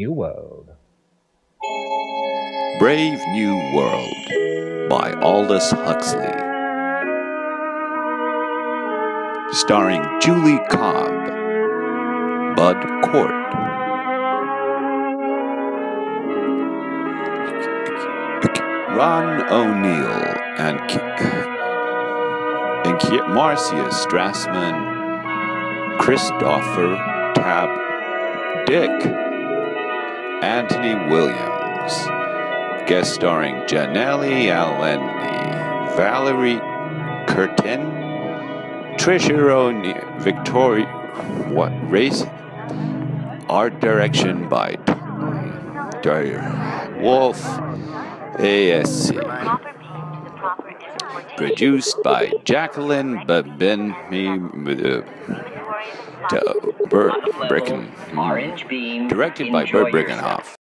New World. Brave New World by Aldous Huxley. Starring Julie Cobb, Bud Cort, Ron O'Neal, and, and Marcia Strassman, Kristoffer Tab Dick, Anthony Williams, guest starring Jonelle Allen, Valerie Curtin, Tricia O'Neil, Victoria, what race? Art direction by Dyer Wolf, ASC. Produced by Jacqueline Babbin, uh, Bricken, directed by Burt Brinckerhoff.